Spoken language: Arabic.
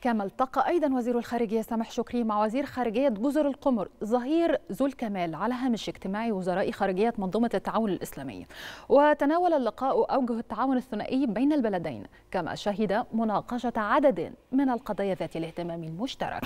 كما التقى أيضا وزير الخارجية سامح شكري مع وزير خارجية جزر القمر ظهير ذو الكمال على هامش اجتماع وزراء خارجية منظومة التعاون الإسلامي وتناول اللقاء أوجه التعاون الثنائي بين البلدين كما شهد مناقشة عدد من القضايا ذات الاهتمام المشترك.